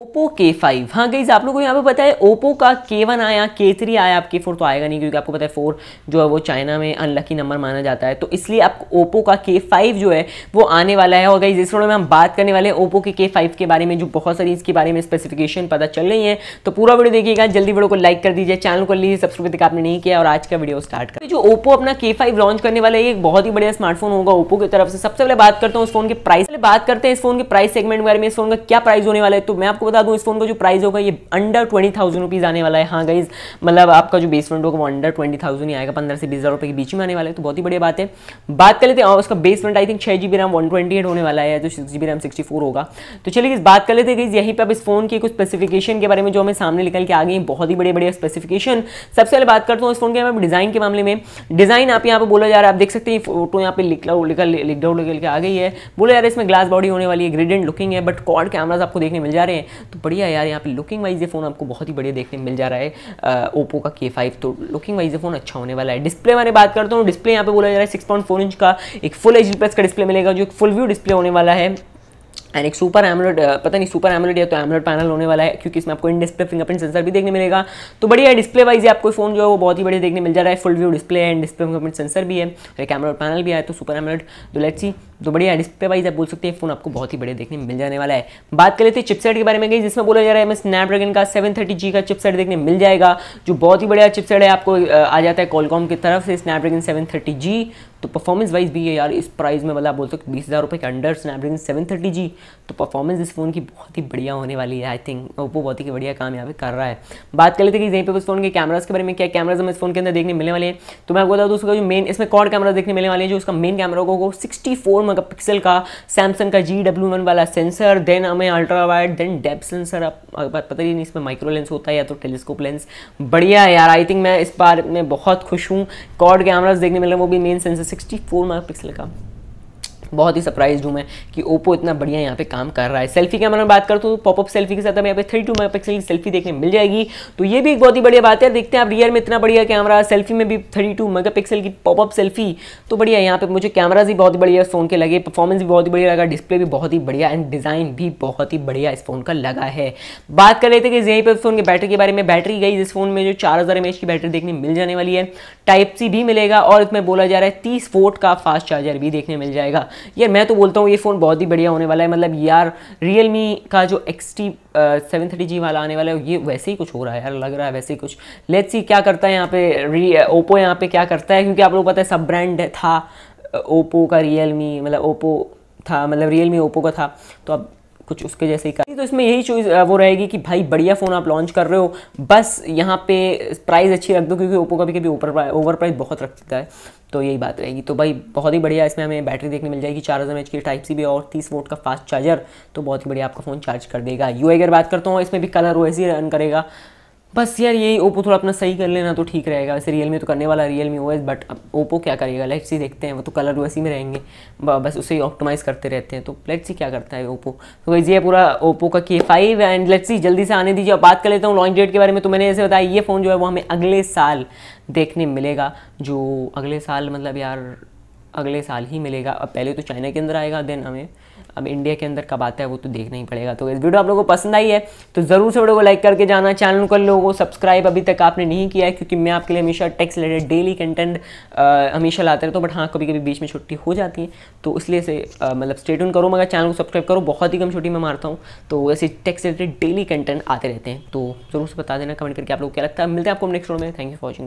Oppo के five हाँ गई आप लोग को यहाँ पे पता है, ओप्पो का के वन आया के थ्री आया आप के फोर तो आएगा नहीं, क्योंकि आपको पता है फोर जो है वो चाइना में अनलकी नंबर माना जाता है। तो इसलिए आपको ओप्पो का के फाइव जो है, वो आने वाला है। और गई इस वीडियो में हम बात करने वाले हैं ओप्पो के के फाइव के बारे में, जो बहुत सारी इसके बारे में स्पेसिफिकेशन पता चल रही है। तो पूरा वीडियो देखिएगा, जल्दी वीडियो को लाइक कर दीजिए चैनल को लीजिए सब्सक्राइब आपने नहीं किया, और आज का वीडियो स्टार्ट कर। जो ओप्पो अपना के फाइव लॉन्च करने वाला है एक बहुत ही बढ़िया स्मार्टफ़ोन होगा ओप्पो की तरफ़ से। सबसे पहले बात करता हूँ उस फ़ोन के प्राइस बात करते हैं इस फ़ोन के प्राइस सेगमेंट के बारे में। इस फ़ोन का क्या प्राइस होने वाला है तो मैं आपको बता दूँ इस फ़ोन का जो प्राइस होगा ये अंडर ट्वेंटी थाउज़ेंड रुपीज़ आने वाला है हाँ गाइज़ मतलब आपका जो बेस फ्रंट होगा वो अंडर ट्वेंटी थाउज़ेंड ही आएगा पंद्रह से बीस हज़ार रुपये के बीच में आने वाला है तो बहुत ही बढ़िया बात है बात कर लेते हैं उसका बेस फ्रंट आई थिंक छः G B RAM one twenty eight होने वाला है तो six G B RAM sixty four होगा तो चलिए इस बात कर लेते हैं यहीं पर अब इस फ़ोन के कुछ स्पेसिफिकेशन के बारे में जो हमें सामने निकल के आ गई बहुत ही बड़े बड़े स्पेसिफिकेशन सबसे पहले बात करता हूँ इस फ़ोन के डिज़ाइन के मामले में डिज़ाइन आप यहाँ पर बोला जा रहा है आप देख सकते हैं फ़ोटो यहाँ पे लिख लिख डाउन निकल के आ गई है बोला जा रहा है इसमें ग्लास बॉडी होने वाली है ग्रेडेंट लुकिंग है बट कॉड कैमराज आपको देखने मिल जा रहे हैं तो बढ़िया यार, यहाँ पे लुकिंग वाइज ये फ़ोन आपको बहुत ही बढ़िया देखने मिल जा रहा है। ओप्पो का के फाइव तो लुकिंग वाइज ये फ़ोन अच्छा होने वाला है। डिस्प्ले मैंने बात करता हूँ डिस्प्ले यहाँ पे बोला जा रहा है सिक्स पॉइंट फोर इंच का एक फुल एच प्लस का डिस्प्ले मिलेगा, जो एक फुल व्यू डिस्प्ले होने वाला है। एंड एक सुपर एमलेट पता नहीं सुपर एमलेट या तो एमलेट पैनल होने वाला है, क्योंकि इसमें आपको इन डिस्प्ले फिंगरप्रिंट सेंसर भी देखने मिलेगा। तो बढ़िया डिस्प्ले वाइज आपको फ़ोन जो है वो बहुत ही बढ़िया देखने मिल जा रहा है। Full view display and display fingerprint sensor भी है। और एक एमलेट पैनल भी आया तो सुपर एमलेट तो लेट्स सी तो बढ़िया डिस्प्ले वाइज आप बोल सकते हैं फ़ोन आपको बहुत ही बढ़िया देखने मिल जाने वाला है। बात कर लेते हैं चिपसेट के बारे में जिसमें बोला जा रहा है स्नैपड्रैगन का सेवन थर्टी जी का चिपसेट देखने मिल जाएगा, जो बहुत ही बढ़िया चिपसेट है। आपको आ जाता है कॉलकॉम की तरफ़ से स्नैपड्रैगन सेवन थर्टी जी तो परफॉर्मेंस वाइज भी है यार, इस प्राइस में मतलब आप बोल सकते बीस हज़ार रुपये के under Snapdragon seven thirty G तो परफॉर्मेंस इस फ़ोन की बहुत ही बढ़िया होने वाली है आई थिंक ओप्पो बहुत ही बढ़िया काम यहाँ पे कर रहा है। बात कर लेते हैं कि यहीं पे उस फ़ोन के कैमराज के बारे में क्या कैमराज हम इस फ़ोन के अंदर देखने मिलने वाले हैं। तो मैं आपको बता दूँ उसका जो मेन इसमें कॉड कैमरा देखने मिलने वाले हैं, जो उसका मेन कैमरा होगा, वो सिक्सटी फोर मेगा पिक्सल का सैमसंग का जी डब्ल्यू वन वाला सेंसर देन हमें ultra wide then depth sensor आप पता ही नहीं इसमें माइक्रो लेंस होता है या तो टेलीस्कोप लेंस बढ़िया है यार आई थिंक मैं इस बार में बहुत खुश हूँ। कॉड कैमराज देखने मिले वो भी main sensor sixty four mega pixel का बहुत ही सरप्राइज़ हूँ मैं कि ओप्पो इतना बढ़िया यहाँ पे काम कर रहा है। सेल्फी कैमरा में बात करूँ तो पॉपअप सेल्फी के साथ हमें यहाँ पे थर्टी टू मेगा की सेल्फी देखने मिल जाएगी। तो ये भी एक बहुत ही बढ़िया बात है। देखते हैं आप रियर में इतना बढ़िया कैमरा सेल्फी में भी थर्टी टू मेगा की पॉपअप सेल्फी तो बढ़िया यहाँ पे मुझे कैमराज भी बहुत बढ़िया फ़ोन के लगे परफॉर्मेंस भी बहुत ही बढ़िया लगा डिस्प्ले भी बहुत ही बढ़िया एंड डिज़ाइन भी बहुत ही बढ़िया इस फ़ोन का लगा है। बात कर रहे थे कि यहीं पर फ़ोन के बैटरी के बारे में बैटरी गई, जिस फ़ोन में जो चार हज़ार की बैटरी देखने मिल जाने वाली है। टाइप सी भी मिलेगा और इसमें बोला जा रहा है तीस वोट का फास्ट चार्जर भी देखने मिल जाएगा। यार, मैं तो बोलता हूँ, ये फ़ोन बहुत ही बढ़िया होने वाला है। मतलब यार रियल का जो X T seven thirty G वाला आने वाला है, ये वैसे ही कुछ हो रहा है यार, लग रहा है वैसे ही कुछ। लेट्स सी क्या करता है यहाँ पे री ओप्पो यहाँ पे क्या करता है, क्योंकि आप लोग पता है, सब ब्रांड था ओप्पो का रियल मतलब ओप्पो था मतलब रियल मी ओप्पो का था। तो अब कुछ उसके जैसे ही कर तो इसमें यही चॉइस वो रहेगी कि भाई बढ़िया फ़ोन आप लॉन्च कर रहे हो। बस यहाँ पे प्राइस अच्छी रख दो, क्योंकि ओप्पो का कभी कभी ओवर ओवर प्राइस बहुत रख देता है। तो यही बात रहेगी। तो भाई बहुत ही बढ़िया इसमें हमें बैटरी देखने मिल जाएगी। चार हज़ार एच की टाइप सी भी और तीस वोट का फास्ट चार्जर तो बहुत ही बढ़िया आपका फ़ोन चार्ज कर देगा। यू अगर बात करता हूँ, इसमें भी कलर वैसे ही रन करेगा। बस यार यही ओप्पो थोड़ा अपना सही कर लेना तो ठीक रहेगा। वैसे रियल मी तो करने वाला रियल मी ओएस बट अब ओप्पो क्या करेगा? लेट्स सी देखते हैं। वो तो कलर वैसे में रहेंगे। बस उसे ही ऑप्टिमाइज़ करते रहते हैं। तो लेट्स सी क्या करता है ओप्पो तो वैसे ये पूरा ओप्पो का के फाइव एंड लेट्स सी जल्दी से आने दीजिए। अब बात कर लेता हूँ लॉन्च डेट के बारे में। तो मैंने ऐसे बताया, ये फ़ोन जो है वो हमें अगले साल देखने मिलेगा। जो अगले साल मतलब यार, अगले साल ही मिलेगा। अब पहले तो चाइना के अंदर आएगा देन हमें अब इंडिया के अंदर कब आता है वो तो देखना ही पड़ेगा। तो इस वीडियो आप लोगों को पसंद आई है तो ज़रूर से वीडियो को लाइक करके जाना चैनल को लोगों को सब्सक्राइब अभी तक आपने नहीं किया है, क्योंकि मैं आपके लिए हमेशा टेक्स रिलेटेड डेली कंटेंट हमेशा लाते रहता हूँ बट हाँ कभी कभी बीच में छुट्टी हो जाती है तो इसलिए से मतलब स्टेटून करो, मगर चैनल को सब्सक्राइब करो, बहुत ही कम छुट्टी मैं मारता हूँ तो ऐसे टेक्स रिलेटेड डेली कंटेंट आते रहते हैं तो ज़रूर से बता देना कमेंट करके आप लोग क्या लगता है। मिलते हैं आपको नेक्स्ट वीडियो में थैंक यू फॉर वॉचिंग